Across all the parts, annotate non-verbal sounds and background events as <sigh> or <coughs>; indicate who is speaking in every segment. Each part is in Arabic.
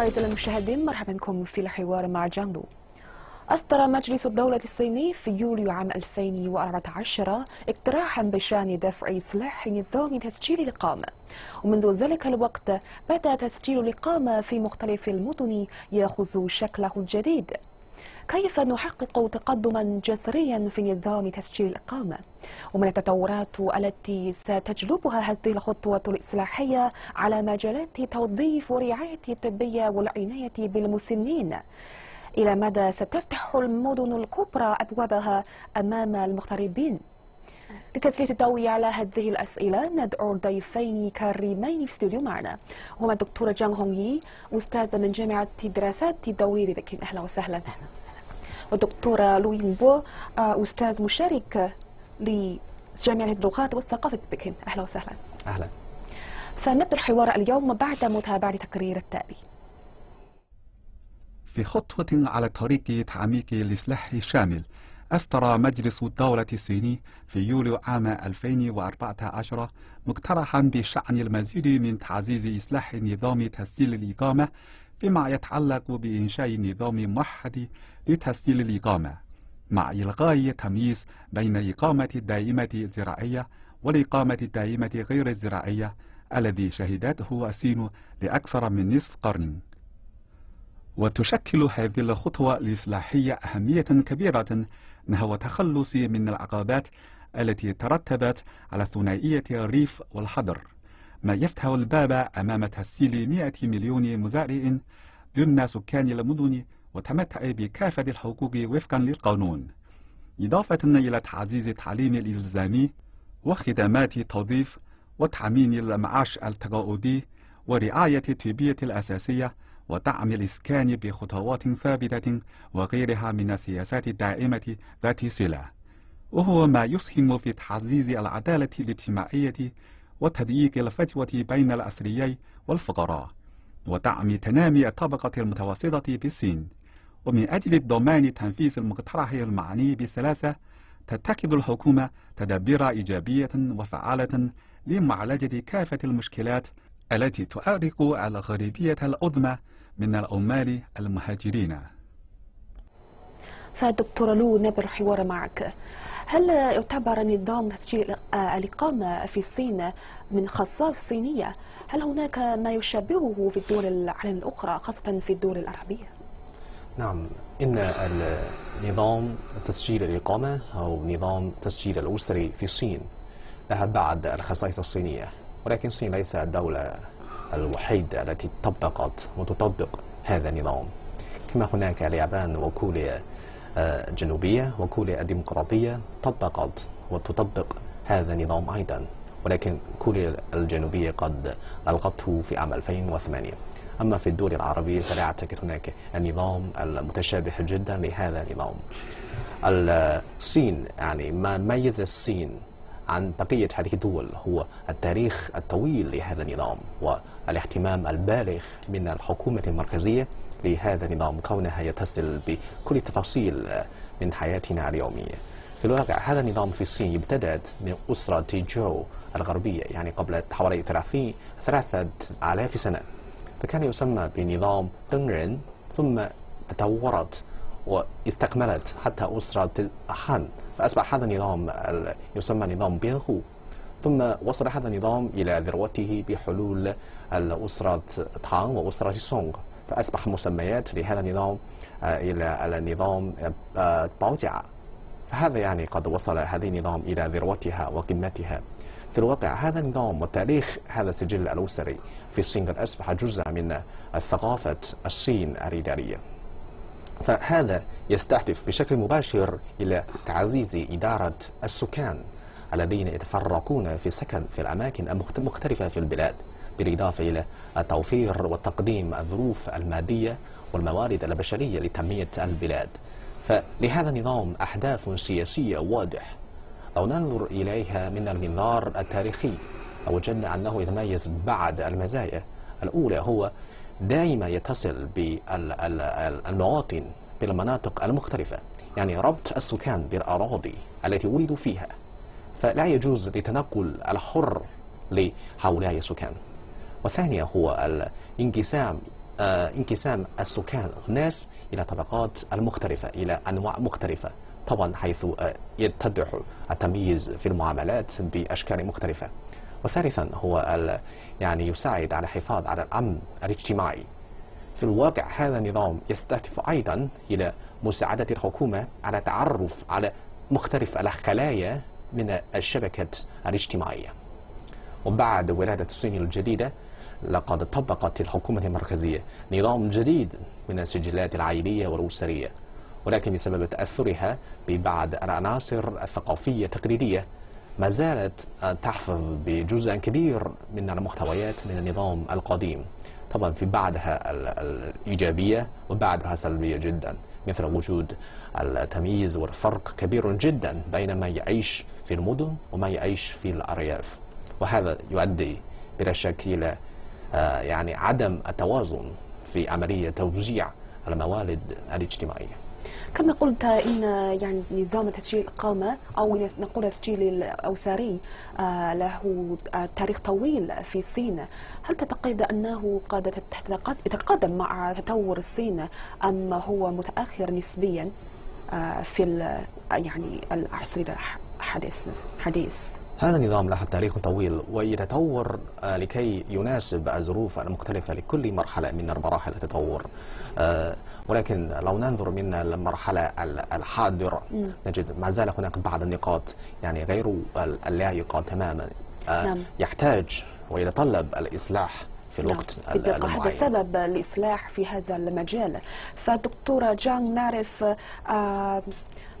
Speaker 1: أعزائي المشاهدين مرحبا بكم في الحوار مع جانلو أصدر مجلس الدولة الصيني في يوليو عام 2014 اقتراحا بشأن دفع سلاح نظام تسجيل الإقامة ومنذ ذلك الوقت بدأ تسجيل الإقامة في مختلف المدن يأخذ شكله الجديد. كيف نحقق تقدما جذريا في نظام تسجيل الإقامة؟ ومن التطورات التي ستجلبها هذه الخطوة الإصلاحية على مجالات توظيف ورعاية الطبية والعناية بالمسنين إلى مدى ستفتح المدن الكبرى أبوابها أمام المغتربين؟ لتسليط الضوء على هذه الأسئلة ندعو ضيفين كريمين في استوديو معنا. هما الدكتورة جانغ هونغ يي أستاذة من جامعة الدراسات الدولية ببكين. أهلا وسهلا. أهلا وسهلا. والدكتورة لو ينبو أستاذ مشارك لجامعة اللغات والثقافة ببكين أهلا وسهلا.
Speaker 2: أهلا.
Speaker 1: فنبدأ الحوار اليوم بعد متابعة تقرير التالي.
Speaker 3: في خطوة على طريق تعميق الإصلاح الشامل أصدر مجلس الدولة الصيني في يوليو عام 2014 مقترحا بشأن المزيد من تعزيز إصلاح نظام تسجيل الإقامة فيما يتعلق بإنشاء نظام موحد لتسجيل الإقامة مع إلغاء التمييز بين الإقامة الدائمة الزراعية والإقامة الدائمة غير الزراعية الذي شهدته الصين لأكثر من نصف قرن. وتشكل هذه الخطوة الإصلاحية أهمية كبيرة نحو التخلص من العقبات التي ترتبت على ثنائية الريف والحضر ما يفتح الباب أمام تسجيل 100 مليون مزارع ضمن سكان المدن وتمتع بكافة الحقوق وفقا للقانون. إضافة إلى تعزيز التعليم الإلزامي وخدمات التوظيف وتأمين المعاش التقاعدي ورعاية التربية الأساسية ودعم الإسكان بخطوات ثابتة وغيرها من السياسات الدائمة ذات صلة. وهو ما يسهم في تعزيز العدالة الاجتماعية وتضييق الفجوة بين الأثرياء والفقراء ودعم تنامي الطبقة المتوسطة بالصين ومن أجل ضمان تنفيذ المقترح المعني بسلاسة تتخذ الحكومة تدابير إيجابية وفعالة لمعالجة كافة المشكلات التي تؤرق الغالبية العظمى من العمال المهاجرين
Speaker 1: فدكتور لو نبر حوار معك هل يعتبر نظام تسجيل الإقامة في الصين من خصائص صينية؟ هل هناك ما يشابهه في الدول العالم الأخرى خاصة في الدول العربية؟
Speaker 2: نعم إن نظام تسجيل الإقامة أو نظام تسجيل الأسري في الصين لها بعض الخصائص الصينية ولكن الصين ليس الدولة الوحيدة التي طبقت وتطبق هذا النظام. كما هناك اليابان وكوريا الجنوبية وكوريا الديمقراطية طبقت وتطبق هذا النظام أيضا ولكن كوريا الجنوبية قد ألغته في عام 2008 أما في الدول العربية فلا أعتقد هناك النظام المتشابه جدا لهذا النظام. الصين يعني ما ميز الصين عن بقية هذه الدول هو التاريخ الطويل لهذا النظام والاهتمام البالغ من الحكومة المركزية لهذا النظام كونها يتصل بكل التفاصيل من حياتنا اليومية في الواقع هذا النظام في الصين ابتدأت من أسرة جو الغربية يعني قبل حوالي 30 ثلاثة آلاف سنة. فكان يسمى بنظام دنرن ثم تطورت واستكملت حتى أسرة هان فأصبح هذا النظام يسمى نظام بينهو. ثم وصل هذا النظام إلى ذروته بحلول الأسرة تانغ وأسرة سونغ فأصبح مسميات لهذا النظام إلى النظام باوجع فهذا يعني قد وصل هذا النظام إلى ذروتها وقمتها. في الواقع هذا النظام وتاريخ هذا السجل الأسري في الصين قد أصبح جزء من الثقافة الصين الإدارية. فهذا يستهدف بشكل مباشر إلى تعزيز إدارة السكان الذين يتفرقون في السكن في الأماكن المختلفة في البلاد بالإضافة إلى التوفير وتقديم الظروف المادية والموارد البشرية لتنمية البلاد. فلهذا النظام أهداف سياسية واضح لو ننظر إليها من المنظار التاريخي. وجدنا أنه يتميز بعض المزايا. الأولى هو دائما يتصل بالمواطن بالمناطق المختلفة. يعني ربط السكان بالأراضي التي ولدوا فيها. فلا يجوز لتنقل الحر لهؤلاء السكان. والثانية هو الانقسام آه، انقسام السكان الناس إلى طبقات المختلفة إلى أنواع مختلفة. طبعا حيث آه، يتضح التمييز في المعاملات بأشكال مختلفة. وثالثا هو يعني يساعد على الحفاظ على الأمن الاجتماعي. في الواقع هذا النظام يستهدف أيضا إلى مساعدة الحكومة على التعرف على مختلف الخلايا من الشبكة الاجتماعية. وبعد ولادة الصين الجديدة لقد طبقت الحكومة المركزية نظام جديد من السجلات العائلية والأسرية. ولكن بسبب تأثرها ببعض العناصر الثقافية التقليدية ما زالت تحفظ بجزء كبير من المحتويات من النظام القديم. طبعا في بعضها ال- ال- الإيجابية وبعضها سلبية جدا مثل وجود التمييز والفرق كبير جدا بين ما يعيش في المدن وما يعيش في الأرياف. وهذا يؤدي بلا شك إلى آه، يعني عدم التوازن في عملية توزيع الموارد الاجتماعية.
Speaker 1: كما قلت إن يعني نظام تسجيل الاقامه أو نقول التسجيل الاوثاري آه، له آه، تاريخ طويل في الصين. هل تعتقد أنه قد تتقد- يتقدم مع تطور الصين أم هو متأخر نسبيا آه، في يعني العصر الحديث حديث؟
Speaker 2: هذا النظام له تاريخ طويل ويتطور آه، لكي يناسب الظروف المختلفة لكل مرحلة من مراحل التطور. آه، ولكن لو ننظر من المرحلة ال- الحاضرة نجد ما زال هناك بعض النقاط يعني غير ال- اللائقة تماما. آه،
Speaker 1: نعم.
Speaker 2: يحتاج ويتطلب الإصلاح في الوقت
Speaker 1: نعم.
Speaker 2: ال-
Speaker 1: بالدقة هذا سبب الإصلاح في هذا المجال. فدكتورة جان نعرف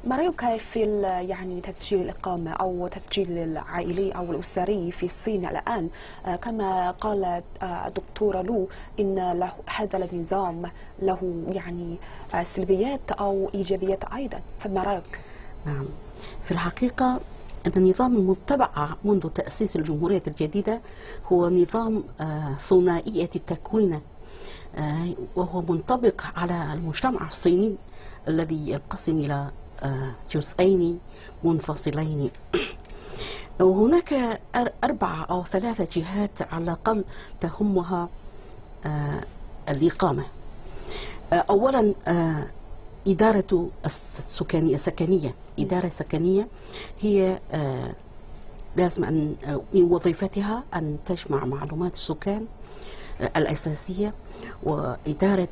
Speaker 1: ما رأيك في يعني تسجيل الإقامة أو تسجيل العائلي أو الأسري في الصين الآن؟ آه، كما قالت آه، الدكتورة لو إن له هذا النظام له يعني آه، سلبيات أو إيجابيات أيضا. فما رأيك؟
Speaker 4: نعم. في الحقيقة أن النظام المتبع منذ تأسيس الجمهورية الجديدة هو نظام ثنائية التكوين وهو منطبق على المجتمع الصيني الذي ينقسم إلى جزئين منفصلين. <clears throat> وهناك أر- أربعة أو ثلاثة جهات على الأقل تهمها آه، الإقامة. آه، أولا آه، إدارة السكانية السكنية. إدارة سكنية هي لازم أن من وظيفتها أن تجمع معلومات السكان الأساسية وإدارة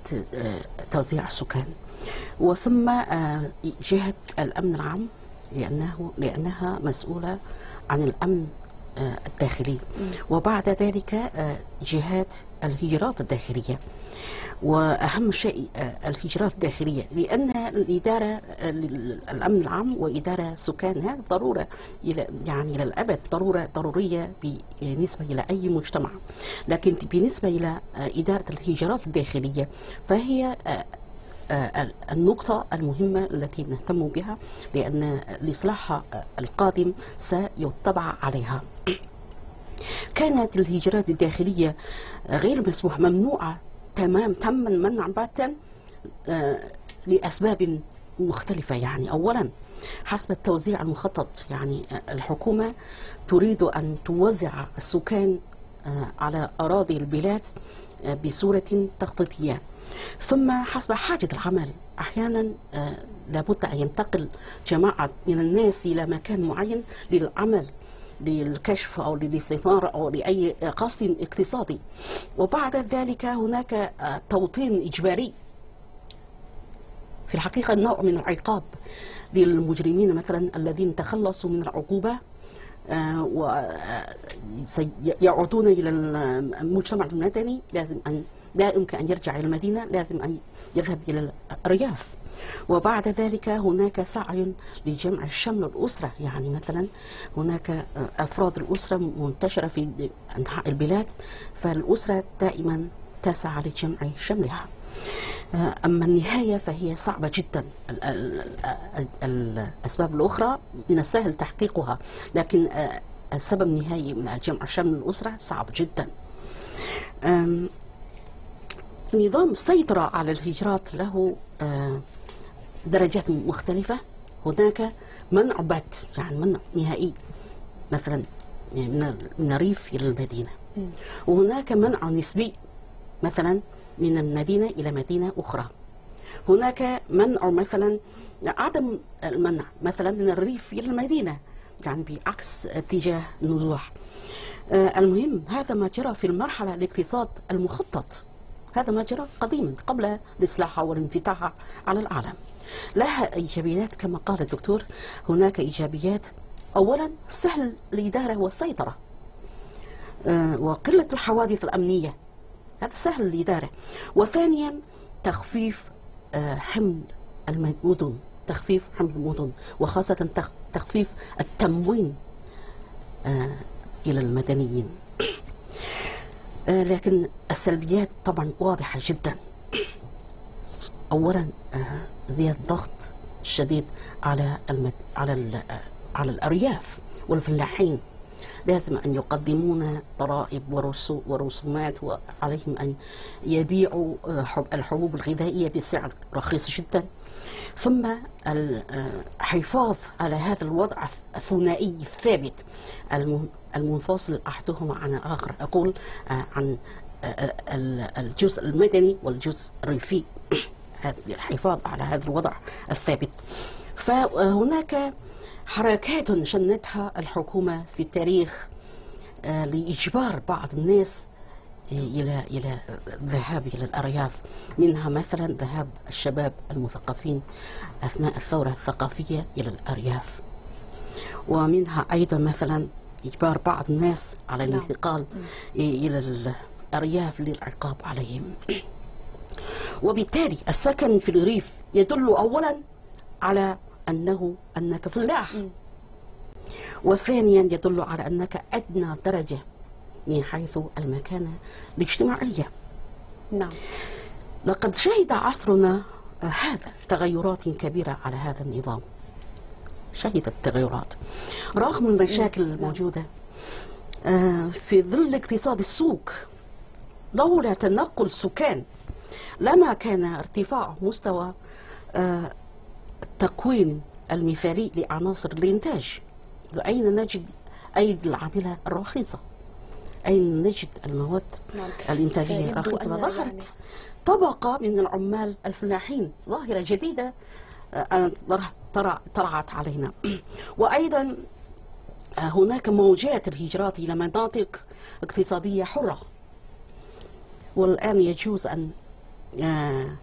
Speaker 4: توزيع السكان. وثم آه، جهة الأمن العام لأنه لأنها مسؤولة عن الأمن آه، الداخلي. وبعد ذلك آه، جهات الهجرات الداخلية. وأهم شيء الهجرات الداخلية لأن الإدارة الأمن العام وإدارة سكان هذا ضرورة إلى يعني إلى الأبد ضرورة ضرورية بالنسبة إلى أي مجتمع. لكن بالنسبة إلى إدارة الهجرات الداخلية فهي النقطة المهمة التي نهتم بها لأن الإصلاح آه، القادم سيتبع عليها. كانت الهجرات الداخلية غير مسموح ممنوعة تمام تم منع باتا آه، لأسباب مختلفة يعني. أولا حسب التوزيع المخطط يعني آه، الحكومة تريد أن توزع السكان آه، على أراضي البلاد آه، بصورة تخطيطية. ثم حسب حاجة العمل أحيانا آه، لابد أن ينتقل جماعة من الناس إلى مكان معين للعمل للكشف أو للاستثمار أو لأي قصد اقتصادي. وبعد ذلك هناك آه، توطين إجباري. في الحقيقة نوع من العقاب للمجرمين مثلا الذين تخلصوا من العقوبة ويعودون إلى المجتمع المدني. لازم أن لا يمكن أن يرجع إلى المدينة لازم أن يذهب إلى الأرياف. وبعد ذلك هناك سعي لجمع شمل الأسرة يعني مثلا هناك أفراد الأسرة منتشرة في أنحاء البلاد فالأسرة دائما تسعى لجمع شملها. أما النهاية فهي صعبة جدا. ال- ال- ال- الأسباب الأخرى من السهل تحقيقها لكن آه، السبب النهائي من جمع شمل الأسرة صعب جدا. نظام السيطرة على الهجرات له آه، درجات مختلفة. هناك منع بات يعني منع نهائي مثلا من الريف إلى المدينة. وهناك منع نسبي مثلا من المدينة إلى مدينة أخرى. هناك منع مثلا عدم المنع مثلا من الريف إلى المدينة يعني بعكس اتجاه النزوح. آه، المهم هذا ما جرى في المرحلة الاقتصاد المخطط. هذا ما جرى قديما قبل الإصلاح والانفتاح على العالم. لها إيجابيات كما قال الدكتور. هناك إيجابيات. أولا سهل الإدارة والسيطرة. آه، وقلة الحوادث الأمنية. هذا سهل الإدارة. وثانيا تخفيف آه، حمل المدن. تخفيف حمل المدن. وخاصة تخ- تخفيف التموين آه، إلى المدنيين. لكن السلبيات طبعا واضحة جدا أولا آه، زيادة ضغط شديد على المد... على. آه، على الأرياف والفلاحين لازم أن يقدمون ضرائب ورسو... ورسومات وعليهم أن يبيعوا آه، حب... الحبوب الغذائية بسعر رخيص جدا ثم الحفاظ على هذا الوضع الثنائي الثابت. الم- المنفصل أحدهما عن الآخر. أقول آه، عن آه، آه، ال- الجزء المدني والجزء الريفي. <coughs> الحفاظ على هذا الوضع الثابت. فهناك حركات شنتها الحكومة في التاريخ لإجبار بعض الناس إلى إلى الذهاب إلى الأرياف منها مثلا ذهاب الشباب المثقفين أثناء الثورة الثقافية إلى الأرياف. ومنها أيضا مثلا إجبار بعض الناس على
Speaker 1: نعم.
Speaker 4: الانتقال إلى الأرياف للعقاب عليهم. وبالتالي السكن في الريف يدل أولا على أنه أنك فلاح. وثانيا يدل على أنك أدنى درجة. من حيث المكانة الاجتماعية
Speaker 1: نعم.
Speaker 4: لقد شهد عصرنا هذا تغيرات كبيرة على هذا النظام. شهدت تغيرات رغم المشاكل الموجودة آه، في ظل اقتصاد السوق لولا تنقل السكان لما كان ارتفاع مستوى آه، التكوين المثالي لعناصر الإنتاج أين نجد أيدي العاملة الرخيصة؟ أين نجد المواد
Speaker 1: نعم.
Speaker 4: الإنتاجية؟
Speaker 1: أن
Speaker 4: وظهرت
Speaker 1: يعني-
Speaker 4: طبقة من العمال الفلاحين. ظاهرة جديدة آه، طرح- طرع- طلعت علينا. <clears throat> وأيضا آه، هناك موجات الهجرات إلى مناطق اقتصادية حرة. والآن يجوز أن آه،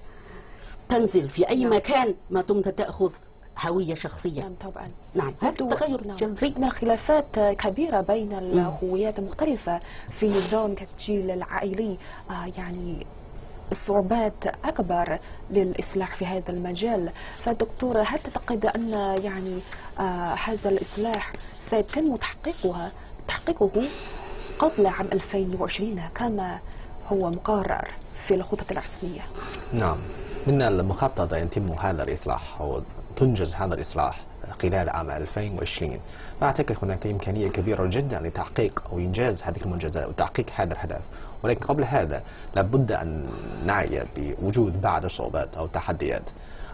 Speaker 4: تنزل في أي
Speaker 1: نعم.
Speaker 4: مكان ما دمت تأخذ هوية شخصية.
Speaker 1: نعم طبعا.
Speaker 4: نعم هذا التغير
Speaker 1: نعم.
Speaker 4: جذري
Speaker 1: من الخلافات كبيرة بين الهويات المختلفة في نظام تسجيل العائلي. آه، يعني الصعوبات أكبر للإصلاح في هذا المجال. فدكتور هل تعتقد أن يعني آه، هذا الإصلاح سيتم تحقيقها تحقيقه قبل عام 2020 كما هو مقرر في الخطط الرسمية؟
Speaker 2: نعم. من المخطط أن يتم هذا الإصلاح تنجز هذا الإصلاح خلال عام 2020 أعتقد هناك إمكانية كبيرة جدا لتحقيق أو إنجاز هذه المنجزات وتحقيق هذا الهدف ولكن قبل هذا لابد أن نعي بوجود بعض الصعوبات أو التحديات.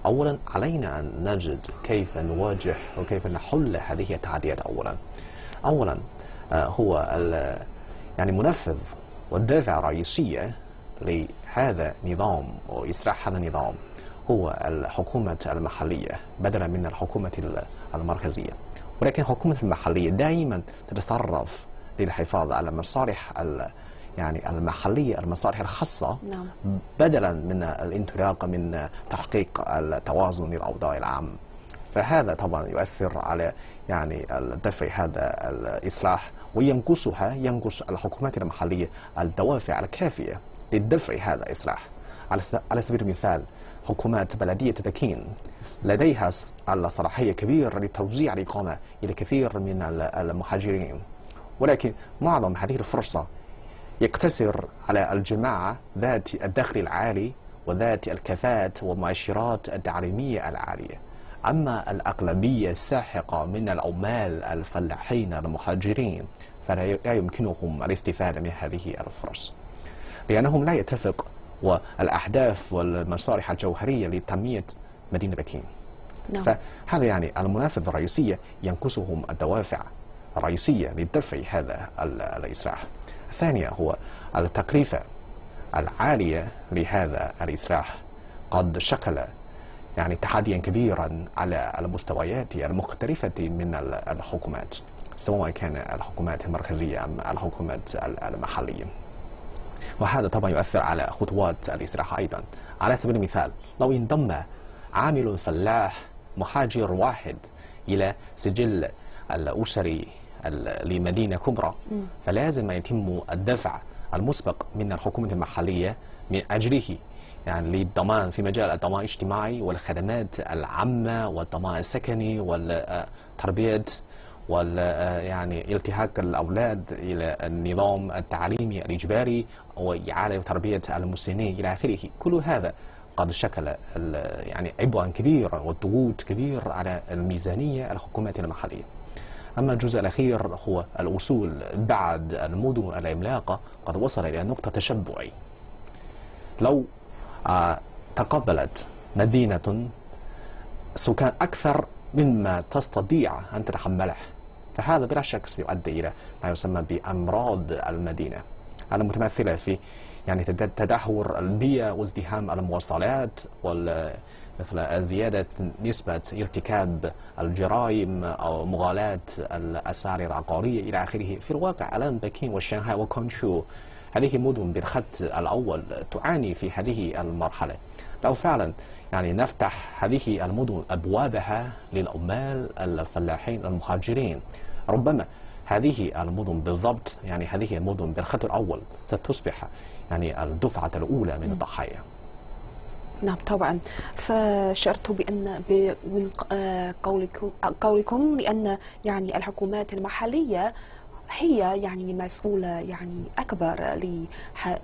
Speaker 2: أولا علينا أن نجد كيف نواجه وكيف نحل هذه التحديات أولا. أولا آه، هو يعني منفذ والدافع الرئيسية لهذا النظام وإصلاح هذا النظام. هو الحكومة المحلية بدلا من الحكومة ال- المركزية. ولكن الحكومة المحلية دائما تتصرف للحفاظ على مصالح ال- يعني المحلية المصالح الخاصة
Speaker 1: نعم.
Speaker 2: بدلا من الانطلاق من تحقيق التوازن للأوضاع العامة فهذا طبعا يؤثر على يعني دفع هذا الإصلاح وينقصها ينقص الحكومات المحلية الدوافع الكافية لدفع هذا الإصلاح. على سبيل المثال حكومات بلدية بكين. لديها الصلاحية كبيرة لتوزيع الإقامة إلى كثير من ال- المهاجرين. ولكن معظم هذه الفرصة يقتصر على الجماعة ذات الدخل العالي وذات الكفاءة والمؤشرات التعليمية العالية. أما الأغلبية الساحقة من العمال الفلاحين المهاجرين فلا يمكنهم الاستفادة من هذه الفرص. لأنهم لا يتفق والأهداف والمصالح الجوهرية لتنمية مدينة بكين.
Speaker 1: نعم.
Speaker 2: فهذا يعني المنافذ الرئيسية ينقصهم الدوافع الرئيسية لدفع هذا ال- الإصلاح الثانية هو التكلفة العالية لهذا الإصلاح قد شكل يعني تحديا كبيرا على المستويات المختلفة من الحكومات سواء كان الحكومات المركزية أم الحكومات المحلية. وهذا طبعا يؤثر على خطوات الإصلاح أيضا. على سبيل المثال لو انضم عامل فلاح مهاجر واحد إلى سجل الأسري لمدينة كبرى فلازم يتم الدفع المسبق من الحكومة المحلية من أجله يعني للضمان في مجال الضمان الاجتماعي والخدمات العامة والضمان السكني والتربية وال يعني التحاق الأولاد إلى النظام التعليمي الإجباري وإعادة تربية المسنين إلى آخره. كل هذا قد شكل يعني عبئا كبيرا وضغوط كبير على الميزانية الحكومات المحلية. أما الجزء الأخير هو الوصول بعد المدن العملاقة قد وصل إلى نقطة تشبعي. لو آه، تقبلت مدينة سكان أكثر مما تستطيع أن تتحمله. فهذا بلا شك سيؤدي إلى ما يسمى بأمراض المدينة. المتمثلة في يعني تدهور البيئة وازدحام المواصلات مثل زيادة نسبة ارتكاب الجرائم أو مغالاة الأسعار العقارية إلى آخره. في الواقع ألآن بكين وشنغهاي وكونشو هذه مدن بالخط الأول تعاني في هذه المرحلة. لو فعلا يعني نفتح هذه المدن أبوابها للعمال الفلاحين المهاجرين. ربما هذه المدن بالضبط يعني هذه المدن بالخط الأول ستصبح يعني الدفعة الأولى من الضحايا.
Speaker 1: نعم طبعا. فشرت بأن من آه، قولكم لأن يعني الحكومات المحلية هي يعني مسؤولة يعني أكبر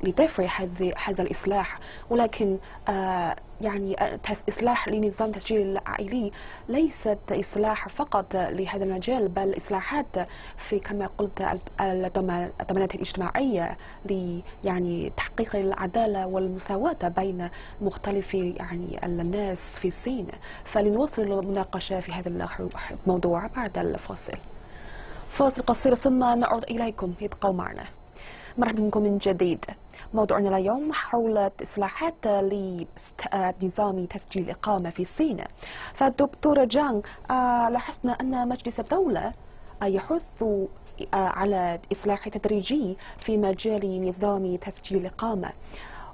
Speaker 1: لدفع هذا الإصلاح. ولكن آه يعني إصلاح لنظام تسجيل العائلي ليست إصلاح فقط لهذا المجال بل إصلاحات في كما قلت الضمانات الاجتماعية يعني تحقيق العدالة والمساواة بين مختلف يعني الناس في الصين. فلنواصل المناقشة في هذا الموضوع بعد الفاصل. فاصل قصير ثم نعود إليكم. ابقوا معنا. مرحبا بكم من جديد. موضوعنا اليوم حول إصلاحات لنظام تسجيل الإقامة في الصين. فالدكتورة جانغ آه، لاحظنا أن مجلس الدولة آه، يحث آه، على إصلاح تدريجي في مجال نظام تسجيل الإقامة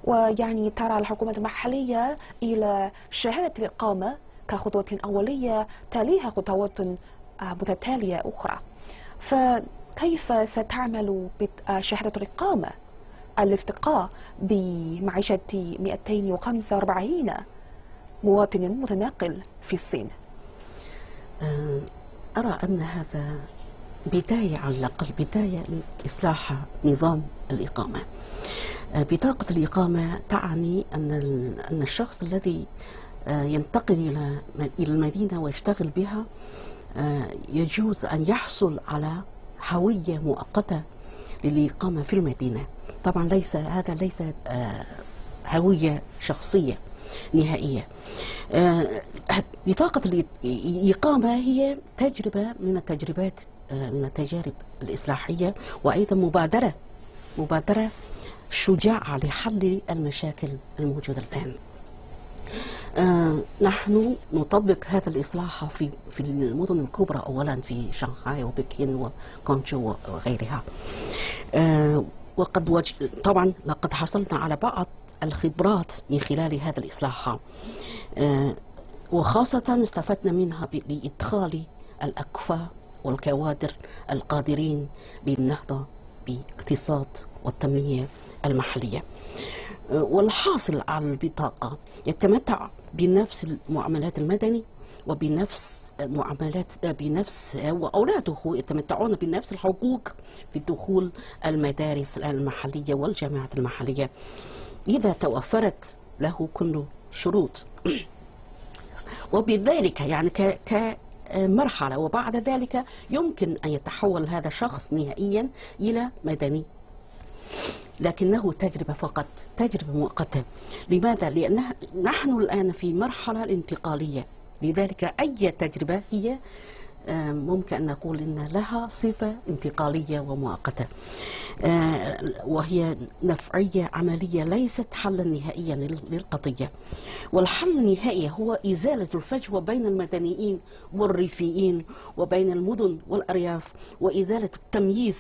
Speaker 1: ويعني ترى الحكومة المحلية إلى شهادة الإقامة كخطوة أولية تليها خطوات متتالية أخرى. فكيف ستعمل شهادة الإقامة؟ الارتقاء بمعيشة 245 مواطن متناقل في الصين.
Speaker 4: أه، أرى أن هذا بداية على الأقل بداية لإصلاح نظام الإقامة. أه، بطاقة الإقامة تعني أن أن الشخص الذي ينتقل إلى المدينة ويشتغل بها يجوز أن يحصل على هوية مؤقتة للإقامة في المدينة. طبعا ليس هذا ليس آه، هوية شخصية نهائية. آه، بطاقة الإقامة هي تجربة من التجربات آه، من التجارب الإصلاحية وأيضا مبادرة مبادرة شجاعة لحل المشاكل الموجودة الآن. آه نحن نطبق هذا الإصلاح في في المدن الكبرى أولا في شنغهاي وبكين وكونجو وغيرها. آه وقد وج... طبعا لقد حصلنا على بعض الخبرات من خلال هذا الإصلاح. آه وخاصة استفدنا منها لإدخال الأكفاء والكوادر القادرين للنهضة باقتصاد والتنمية المحلية. والحاصل على البطاقة يتمتع بنفس المعاملات المدني وبنفس معاملات بنفس وأولاده يتمتعون بنفس الحقوق في دخول المدارس المحلية والجامعات المحلية. إذا توفرت له كل شروط. <clears throat> وبذلك يعني ك كمرحلة وبعد ذلك يمكن أن يتحول هذا الشخص نهائيا إلى مدني. لكنه تجربة فقط تجربة مؤقتة. لماذا؟ لأن نحن الآن في مرحلة الانتقالية لذلك أي تجربة هي ممكن أن نقول أن لها صفة انتقالية ومؤقتة. آه، وهي نفعية عملية ليست حلا نهائيا لل- للقضية. والحل النهائي هو إزالة الفجوة بين المدنيين والريفيين وبين المدن والأرياف وإزالة التمييز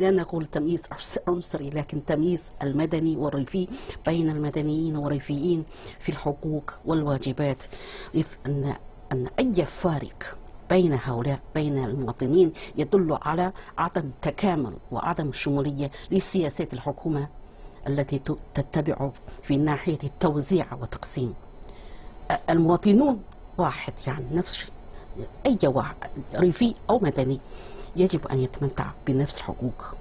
Speaker 4: لا نقول تمييز عنص- عنصري لكن تمييز المدني والريفي بين المدنيين والريفيين في الحقوق والواجبات إذ أن أن أي فارق بين هؤلاء بين المواطنين يدل على عدم تكامل وعدم شمولية لسياسات الحكومة التي تتبع في ناحية التوزيع وتقسيم المواطنون واحد يعني نفس أي واحد ريفي أو مدني. يجب أن يتمتع بنفس الحقوق.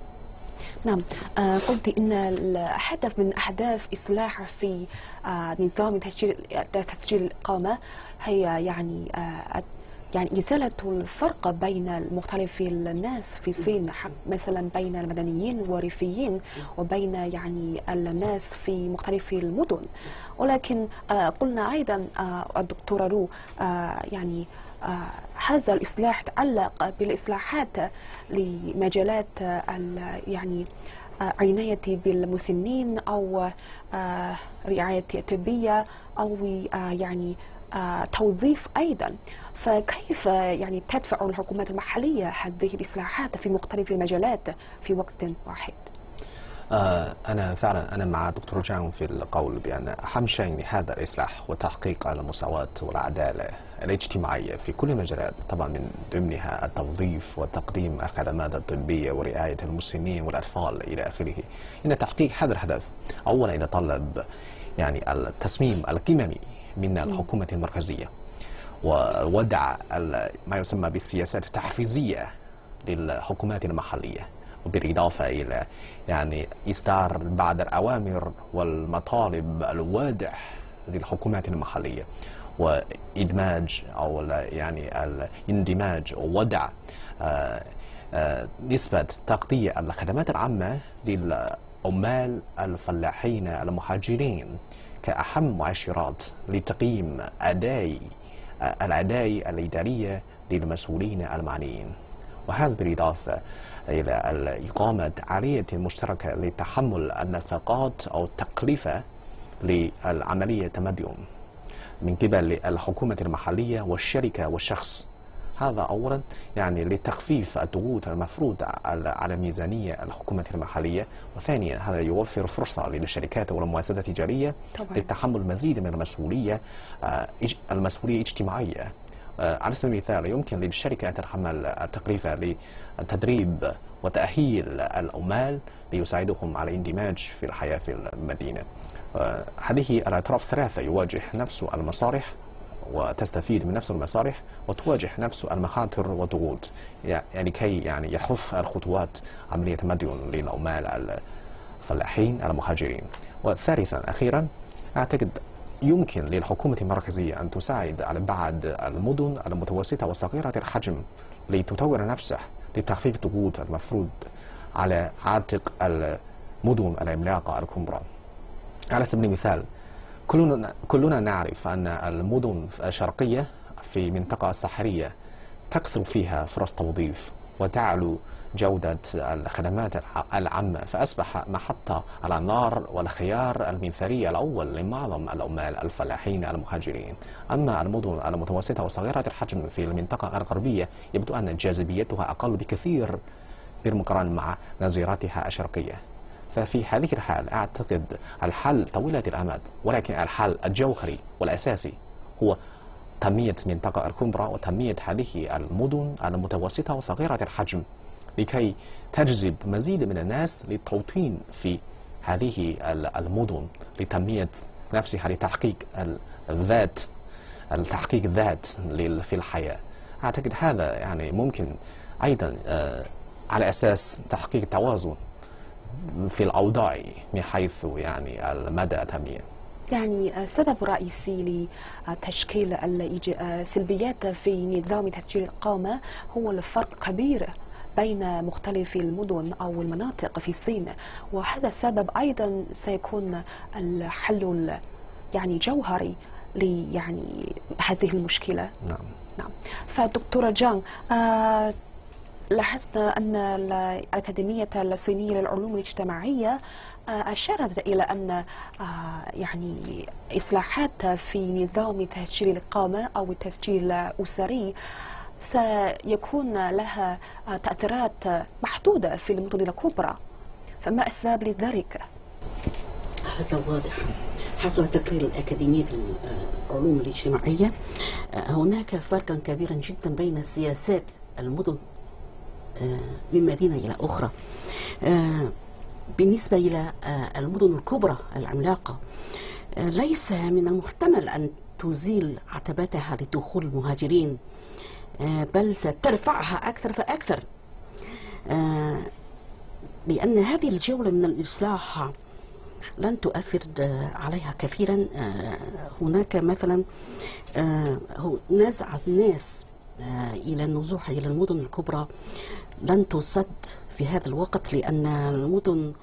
Speaker 1: نعم. آه، قلت إن الهدف من اهداف إصلاح في آه، نظام تسجيل الإقامة هي يعني آه، يعني إزالة الفرق بين مختلف الناس في الصين مثلا بين المدنيين والريفيين وبين يعني الناس في مختلف المدن. ولكن آه، قلنا أيضا آه، الدكتورة رو آه، يعني هذا الإصلاح تعلق بالإصلاحات لمجالات ال- يعني عناية بالمسنين أو رعاية طبية أو يعني توظيف أيضا. فكيف آه، يعني تدفع الحكومات المحلية هذه الإصلاحات في مختلف المجالات في وقت واحد؟
Speaker 2: آه، أنا فعلا أنا مع دكتور جان في القول بأن أهم شيء هذا الإصلاح هو تحقيق المساواة والعدالة الاجتماعية في كل المجالات طبعا من ضمنها التوظيف وتقديم الخدمات الطبية ورعاية المسنين والأطفال إلى آخره. إن تحقيق هذا الهدف أولا يتطلب يعني التصميم القممي من الحكومة المركزية. ووضع ما يسمى بالسياسات التحفيزية للحكومات المحلية وبالإضافة إلى يعني إصدار بعض الأوامر والمطالب الواضح للحكومات المحلية وإدماج أو يعني الاندماج ووضع آه، آه، نسبة تغطية الخدمات العامة للعمال الفلاحين المهاجرين. كأهم مؤشرات لتقييم أداء الأداء الإدارية للمسؤولين المعنيين. وهذا بالإضافة إلى إقامة آلية مشتركة لتحمل النفقات أو التكلفة للعملية تمدن من قبل الحكومة المحلية والشركة والشخص هذا أولا يعني لتخفيف الضغوط المفروض على ميزانية الحكومة المحلية وثانيا هذا يوفر فرصة للشركات والمؤسسات التجارية
Speaker 1: طبعاً.
Speaker 2: لتحمل مزيد من المسؤولية آه، المسؤولية الاجتماعية. آه، على سبيل المثال يمكن للشركة أن تتحمل التكلفة لتدريب وتأهيل العمال ليساعدهم على الاندماج في الحياة في المدينة. آه، هذه الأطراف الثلاثة يواجه نفس المصالح. وتستفيد من نفس المصالح وتواجه نفس المخاطر والضغوط. يعني كي يعني يحث الخطوات عملية تمدن للعمال الفلاحين المهاجرين. وثالثا أخيرا أعتقد يمكن للحكومة المركزية أن تساعد على بعض المدن المتوسطة والصغيرة الحجم لتطور نفسها لتخفيف الضغوط المفروض على عاتق المدن العملاقة الكبرى. على سبيل المثال كلنا كلنا نعرف أن المدن الشرقية في منطقة الصحراوية تكثر فيها فرص توظيف وتعلو جودة الخدمات الع- العامة فأصبح محطة الأنظار والخيار المثالي الأول لمعظم العمال الفلاحين المهاجرين. أما المدن المتوسطة وصغيرة الحجم في المنطقة الغربية يبدو أن جاذبيتها أقل بكثير بالمقارنة مع نظيرتها الشرقية. ففي هذه الحال أعتقد الحل طويلة الأمد ولكن الحل الجوهري والأساسي هو تنمية منطقة الكبرى وتنمية هذه المدن المتوسطة وصغيرة الحجم لكي تجذب مزيد من الناس للتوطين في هذه ال- المدن لتنمية نفسها لتحقيق ال- الذات التحقيق الذات في الحياة. أعتقد هذا يعني ممكن أيضا آه، على أساس تحقيق توازن في الأوضاع من حيث يعني المدى التنمية
Speaker 1: يعني سبب رئيسي لتشكيل السلبيات في نظام تسجيل الإقامة هو الفرق كبير بين مختلف المدن أو المناطق في الصين وهذا السبب أيضا سيكون الحل ال- يعني جوهري ل يعني هذه المشكلة.
Speaker 2: نعم.
Speaker 1: نعم. فدكتورة جان آه لاحظنا أن الأكاديمية الصينية للعلوم الاجتماعية آه، أشارت إلى أن آه، يعني إصلاحات في نظام تسجيل الإقامة أو التسجيل الأسري سيكون لها آه، تأثيرات محدودة في المدن الكبرى فما أسباب لذلك؟
Speaker 4: هذا واضح حسب تقرير الأكاديمية العلوم الاجتماعية هناك فرقا كبيرا جدا بين سياسات المدن من مدينة إلى أخرى. آه، بالنسبة إلى آه، المدن الكبرى العملاقة آه، ليس من المحتمل أن تزيل عتباتها لدخول المهاجرين بل سترفعها أكثر فأكثر. لأن هذه الجولة من الإصلاح لن تؤثر عليها كثيرا. هناك مثلا نزع الناس إلى النزوح إلى المدن الكبرى. لن تصد في هذا الوقت لأن المدن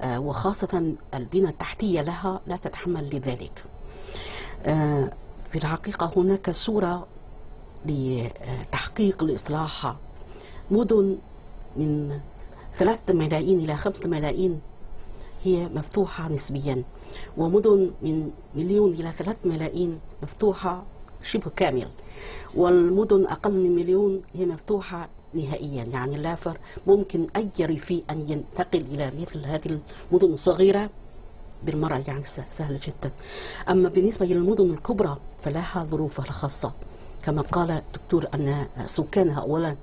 Speaker 4: آه، وخاصة البنى التحتية لها لا تتحمل لذلك. آه، في الحقيقة هناك صورة لتحقيق الإصلاح مدن من ثلاثة ملايين إلى خمسة ملايين هي مفتوحة نسبيا ومدن من مليون إلى ثلاثة ملايين مفتوحة شبه كامل. والمدن أقل من مليون هي مفتوحة نهائيا يعني لا ممكن أي ريفي أن ينتقل إلى مثل هذه المدن الصغيرة بالمرة يعني سهل جدا. أما بالنسبة للمدن الكبرى فلها ظروفها الخاصة كما قال الدكتور أن سكانها أولا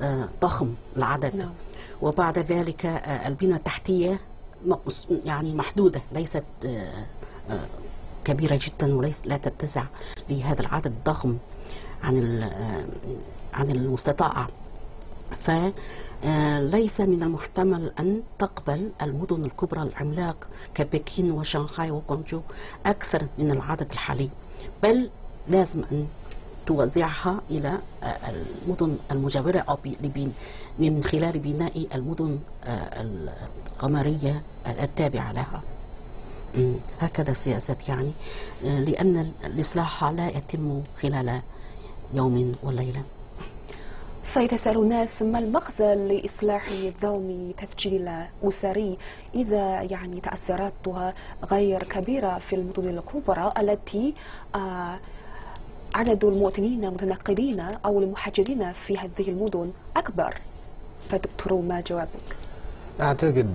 Speaker 4: آه، ضخم العدد. نعم. وبعد ذلك آه، البنى التحتية يعني محدودة ليست آه، كبيرة جدا وليس لا تتسع لهذا العدد الضخم عن عن المستطاع فليس من المحتمل أن تقبل المدن الكبرى العملاق كبكين وشنغهاي وغوانجو أكثر من العدد الحالي بل لازم أن توزعها إلى المدن المجاورة أو من خلال بناء المدن القمرية التابعة لها. هكذا السياسات يعني لأن الإصلاح لا يتم خلال يوم وليلة.
Speaker 1: فيتساءل الناس ما المغزى لإصلاح نظام تسجيل الأسري إذا يعني تأثيراتها غير كبيرة في المدن الكبرى التي آه عدد المواطنين المتنقلين أو المحجرين في هذه المدن أكبر. فدكتور ما جوابك؟
Speaker 2: أعتقد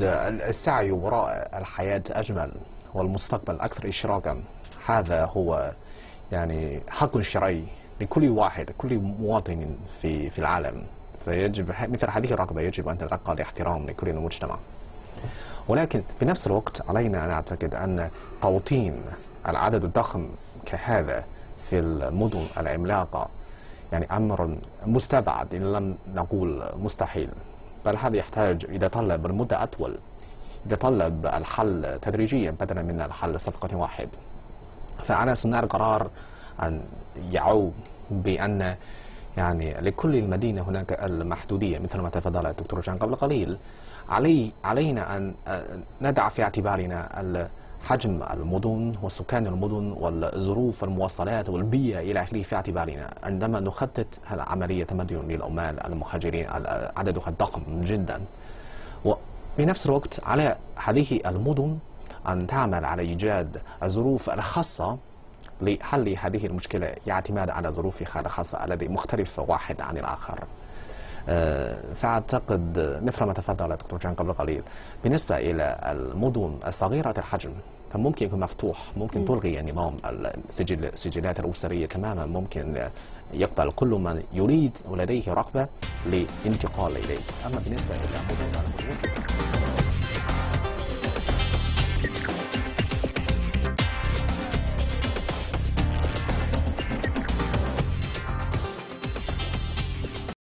Speaker 2: السعي وراء الحياة أجمل. والمستقبل أكثر إشراقا. هذا هو يعني حق شرعي لكل واحد كل مواطن في في العالم. فيجب مثل هذه الرغبة يجب أن تتلقى الاحترام لكل المجتمع. ولكن بنفس الوقت علينا أن نعتقد أن توطين العدد الضخم كهذا في المدن العملاقة يعني أمر مستبعد إن لم نقول مستحيل. بل هذا يحتاج يتطلب المدة أطول. يتطلب الحل تدريجيا بدلا من الحل صفقة واحد. فعلى صناع القرار أن يعو بأن يعني لكل المدينة هناك المحدودية مثل ما تفضل الدكتور جان قبل قليل. علي علينا أن ندع في اعتبارنا حجم المدن وسكان المدن والظروف المواصلات والبيئة إلى آخره في اعتبارنا. عندما نخطط عملية تمدن للعمال المهاجرين عددها ضخم جدا. وبنفس الوقت على هذه المدن أن تعمل على إيجاد الظروف الخاصة لحل هذه المشكلة يعتمد على ظروفها الخاصة الذي مختلف واحد عن الآخر. آه، فأعتقد مثل ما تفضل الدكتور جان قبل قليل بالنسبة إلى المدن الصغيرة الحجم فممكن يكون مفتوح ممكن تلغي نظام السجل السجلات الأسرية تماما ممكن يقبل كل من يريد ولديه رغبة للانتقال إليه. أما بالنسبة إلى المتوسطة